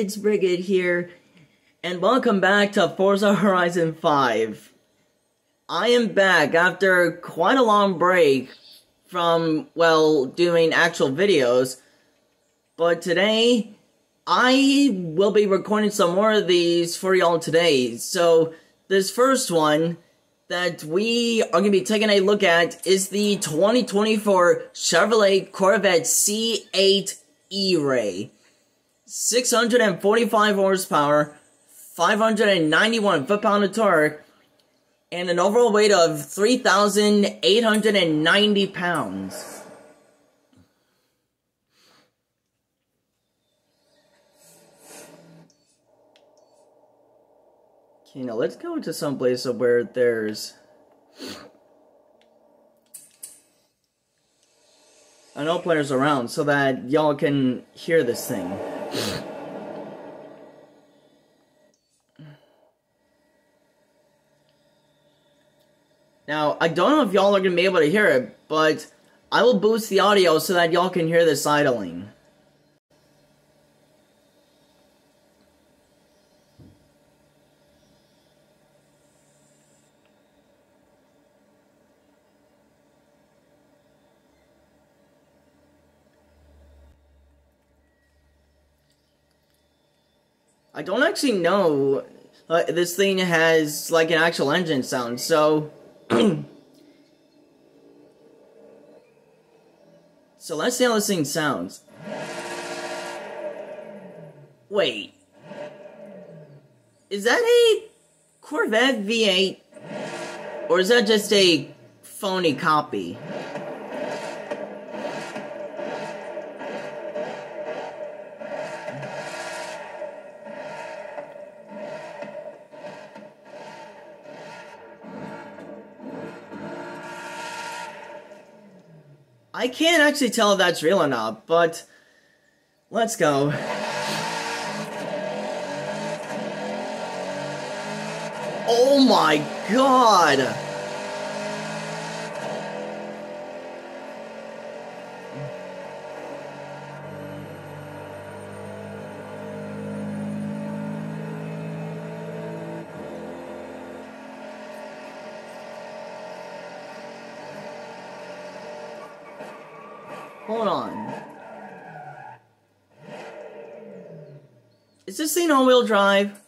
It's Brigid here, and welcome back to Forza Horizon 5. I am back after quite a long break from, well, doing actual videos, but today I will be recording some more of these for y'all today. So, this first one that we are going to be taking a look at is the 2024 Chevrolet Corvette C8 E-Ray. 645 horsepower, 591 foot-pound of torque, and an overall weight of 3,890 pounds. Okay, now let's go to some place where there's... I know players around so that y'all can hear this thing. Now, I don't know if y'all are going to be able to hear it, but I will boost the audio so that y'all can hear this idling. I don't actually know uh, this thing has like an actual engine sound, so so let's see how this thing sounds. Wait, is that a Corvette V8, or is that just a phony copy? I can't actually tell if that's real or not, but let's go. Oh my god! Hold on. Is this thing all-wheel drive?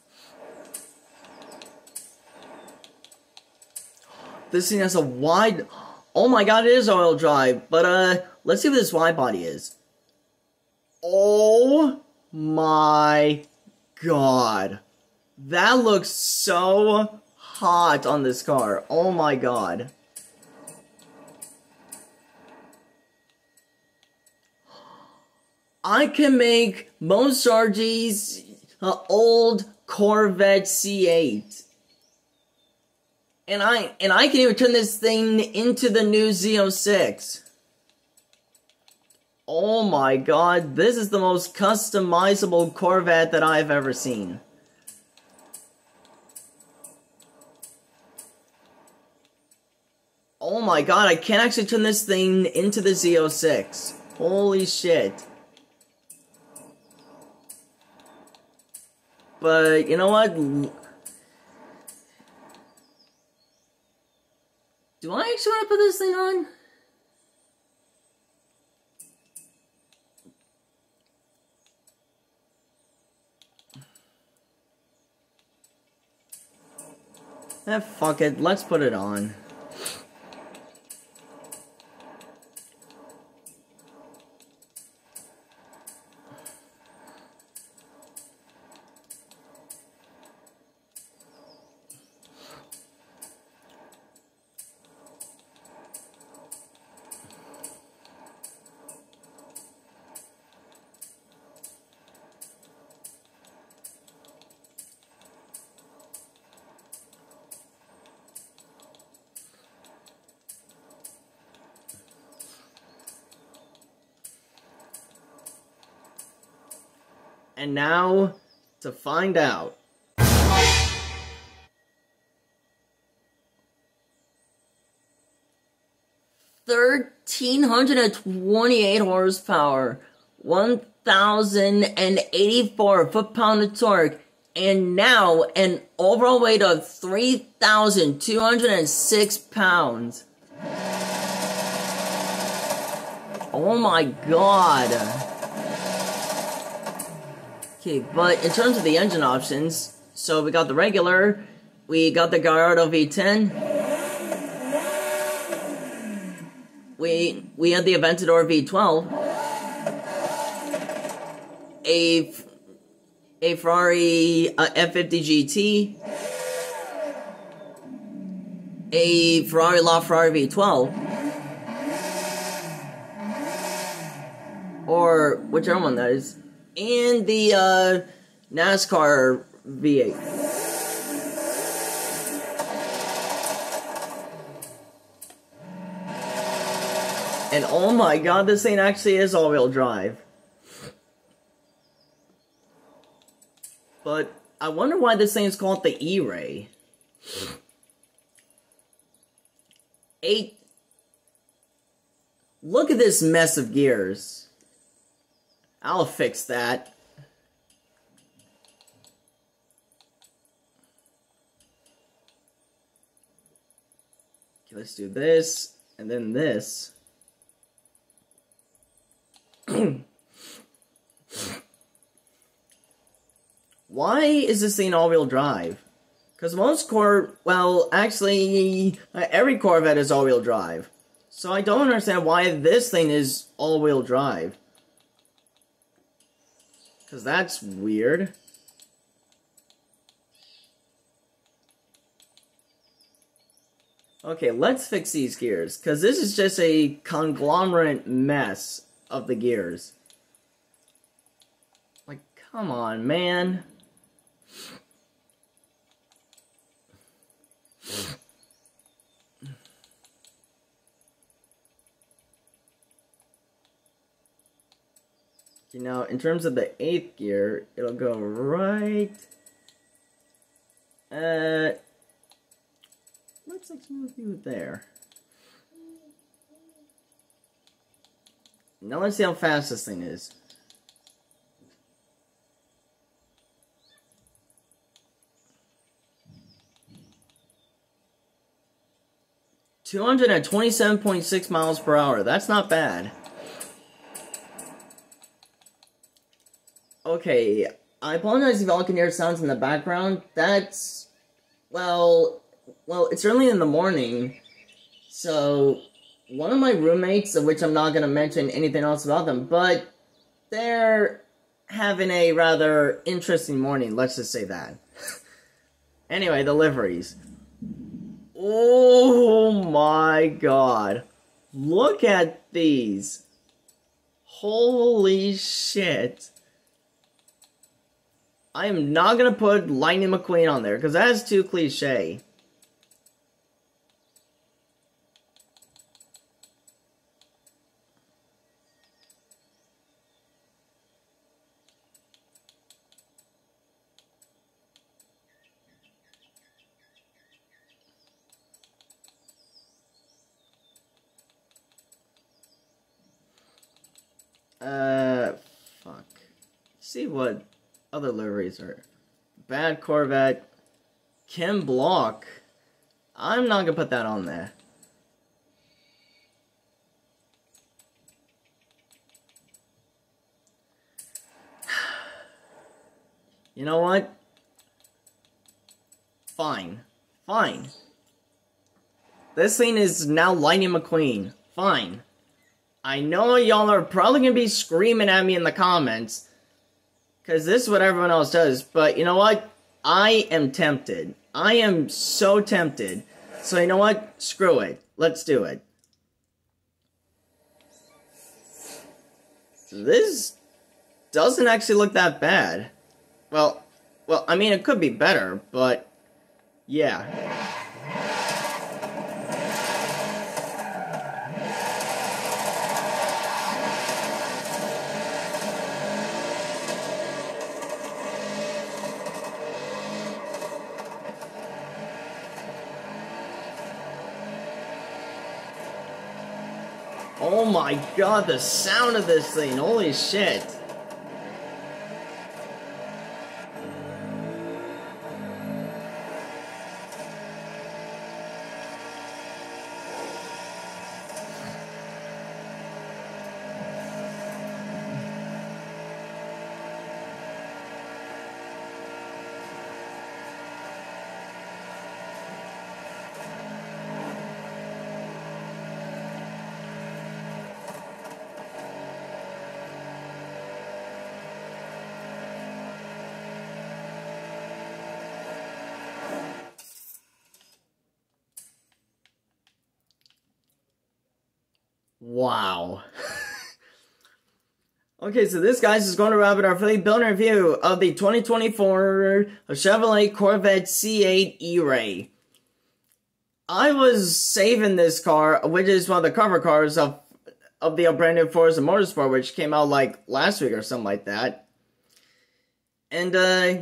This thing has a wide... Oh my god, it is all-wheel drive. But, uh, let's see what this wide body is. Oh my god. That looks so hot on this car. Oh my god. I can make Mosargi's uh, old Corvette C8. And I and I can even turn this thing into the new Z06. Oh my god, this is the most customizable Corvette that I've ever seen. Oh my god, I can actually turn this thing into the Z06. Holy shit. But you know what? Do I actually want to put this thing on? Eh, fuck it. Let's put it on. And now, to find out. Thirteen hundred and twenty-eight horsepower, 1,084 foot-pound of torque and now an overall weight of 3,206 pounds. Oh my god. Okay, but in terms of the engine options, so we got the regular, we got the Gallardo V10, we we had the Aventador V12, a a Ferrari uh, F50 GT, a Ferrari LaFerrari V12, or whichever one that is, and the uh, NASCAR V8. And oh my god, this thing actually is all-wheel drive. But I wonder why this thing is called the E-Ray. Eight. Look at this mess of gears. I'll fix that. Okay, let's do this, and then this. Why is this thing all-wheel drive? Because most Cor... Well, actually, uh, every Corvette is all-wheel drive. So I don't understand why this thing is all-wheel drive. Because that's weird. Okay, let's fix these gears. Because this is just a conglomerate mess of the gears. Like, come on, man. You know, in terms of the eighth gear, it'll go right. Uh, let's actually do there. Now let's see how fast this thing is. Two hundred and twenty-seven point six miles per hour. That's not bad. Okay, I apologize if y'all can hear sounds in the background. That's, well, well, it's early in the morning, so one of my roommates, of which I'm not going to mention anything else about them, but they're having a rather interesting morning, let's just say that. anyway, the liveries. Oh my god. Look at these. Holy shit. I am not gonna put Lightning McQueen on there because that's too cliche. Uh, fuck. see what other liveries are Bad Corvette, Ken Block. I'm not gonna put that on there. You know what? Fine. Fine. This thing is now Lightning McQueen. Fine. I know y'all are probably gonna be screaming at me in the comments because this is what everyone else does. But you know what? I am tempted. I am so tempted. So you know what? Screw it. Let's do it. This doesn't actually look that bad. Well, well, I mean, it could be better, but yeah. Oh my god, the sound of this thing. Holy shit. Wow. okay, so this, guys, is going to wrap it our fully build review of the 2024 Chevrolet Corvette C8 E-Ray. I was saving this car, which is one of the cover cars of of the brand new Forza Motorsport, which came out like last week or something like that. And uh,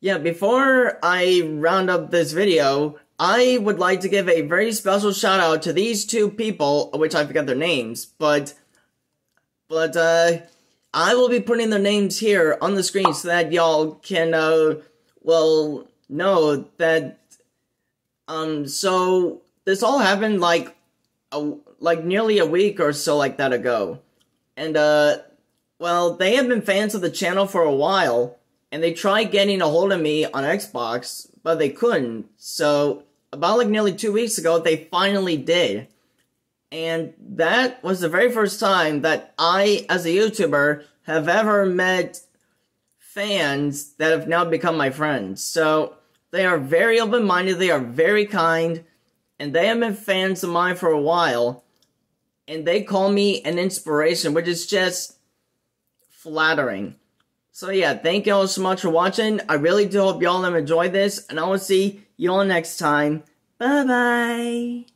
yeah, before I round up this video, I would like to give a very special shout out to these two people, which I forget their names, but but uh, I will be putting their names here on the screen so that y'all can uh, well know that um so this all happened like a, like nearly a week or so like that ago. And uh well, they have been fans of the channel for a while and they tried getting a hold of me on Xbox, but they couldn't. So about like nearly 2 weeks ago, they finally did. And that was the very first time that I as a YouTuber have ever met fans that have now become my friends. So they are very open minded, they are very kind, and they have been fans of mine for a while. And they call me an inspiration, which is just flattering. So yeah, thank you all so much for watching. I really do hope y'all have enjoyed this, and I will see you all next time. Bye bye.